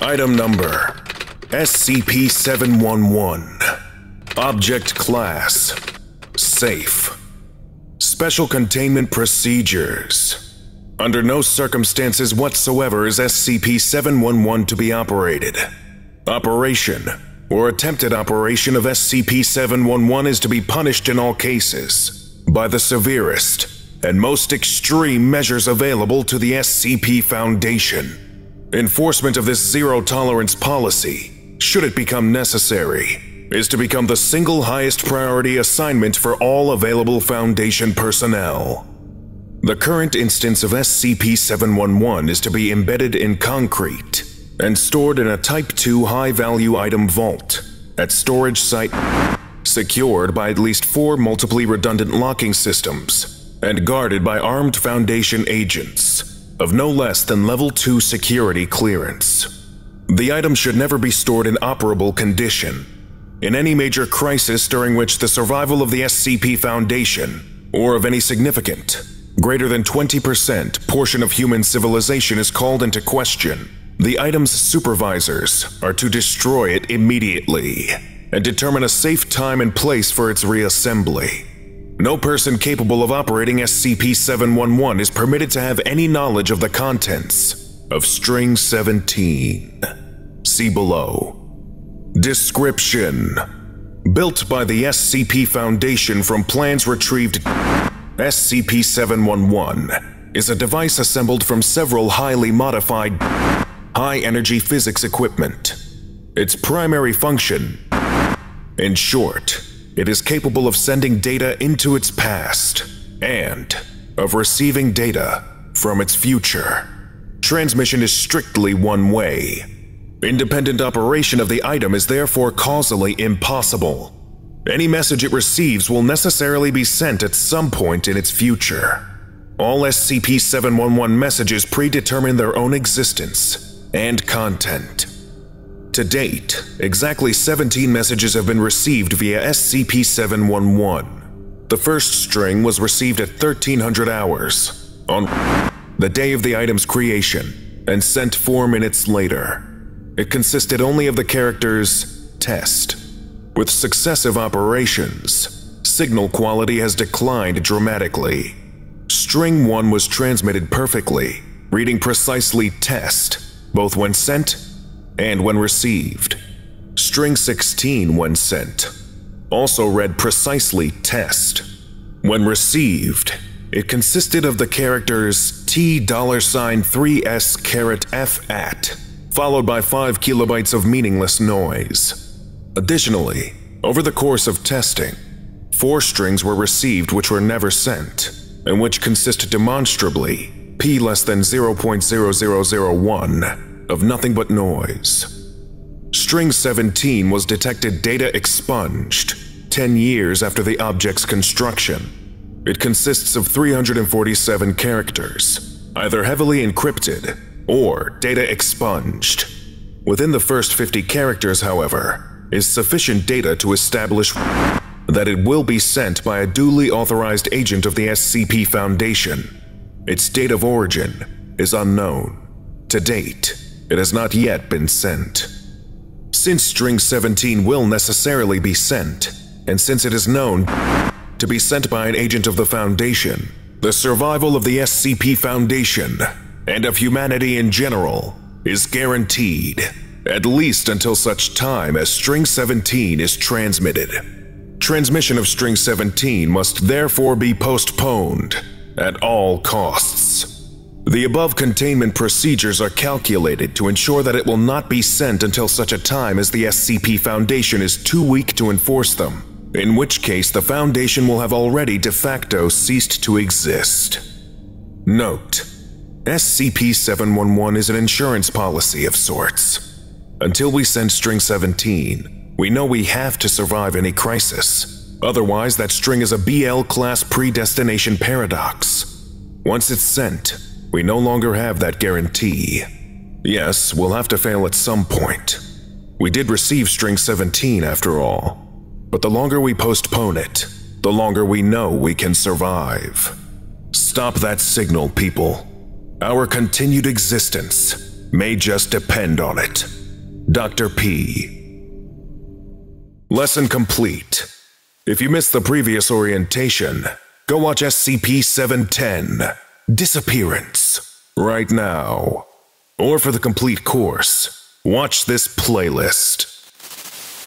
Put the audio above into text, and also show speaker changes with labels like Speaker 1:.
Speaker 1: Item number SCP 711. Object Class Safe. Special Containment Procedures. Under no circumstances whatsoever is SCP 711 to be operated. Operation or attempted operation of SCP 711 is to be punished in all cases by the severest and most extreme measures available to the SCP Foundation. Enforcement of this zero tolerance policy, should it become necessary, is to become the single highest priority assignment for all available Foundation personnel. The current instance of SCP 711 is to be embedded in concrete and stored in a Type 2 high value item vault at storage site secured by at least four multiply redundant locking systems and guarded by armed Foundation agents of no less than Level 2 security clearance. The item should never be stored in operable condition. In any major crisis during which the survival of the SCP Foundation, or of any significant, greater than 20% portion of human civilization is called into question, the item's supervisors are to destroy it immediately and determine a safe time and place for its reassembly. No person capable of operating SCP-711 is permitted to have any knowledge of the contents of String 17. See below. Description Built by the SCP Foundation from plans retrieved SCP-711 is a device assembled from several highly modified high-energy physics equipment. Its primary function, in short, it is capable of sending data into its past and of receiving data from its future. Transmission is strictly one way. Independent operation of the item is therefore causally impossible. Any message it receives will necessarily be sent at some point in its future. All SCP 711 messages predetermine their own existence and content. To date, exactly 17 messages have been received via SCP-711. The first string was received at 1300 hours, on the day of the item's creation, and sent four minutes later. It consisted only of the characters test. With successive operations, signal quality has declined dramatically. String 1 was transmitted perfectly, reading precisely test, both when sent and when received. String 16 when sent also read precisely test. When received, it consisted of the characters T dollar sign 3S caret F at, followed by 5 kilobytes of meaningless noise. Additionally, over the course of testing, four strings were received which were never sent, and which consist demonstrably P less than 0.0001 of nothing but noise. String 17 was detected data expunged 10 years after the object's construction. It consists of 347 characters, either heavily encrypted or data expunged. Within the first 50 characters, however, is sufficient data to establish that it will be sent by a duly authorized agent of the SCP Foundation. Its date of origin is unknown. To date, it has not yet been sent. Since String 17 will necessarily be sent, and since it is known to be sent by an agent of the Foundation, the survival of the SCP Foundation and of humanity in general is guaranteed, at least until such time as String 17 is transmitted. Transmission of String 17 must therefore be postponed at all costs. The above containment procedures are calculated to ensure that it will not be sent until such a time as the SCP Foundation is too weak to enforce them, in which case the Foundation will have already de facto ceased to exist. Note: SCP-711 is an insurance policy of sorts. Until we send String 17, we know we have to survive any crisis. Otherwise, that string is a BL-class predestination paradox. Once it's sent, we no longer have that guarantee. Yes, we'll have to fail at some point. We did receive string 17 after all, but the longer we postpone it, the longer we know we can survive. Stop that signal, people. Our continued existence may just depend on it. Dr. P. Lesson complete. If you missed the previous orientation, go watch SCP 710 Disappearance right now. Or for the complete course, watch this playlist.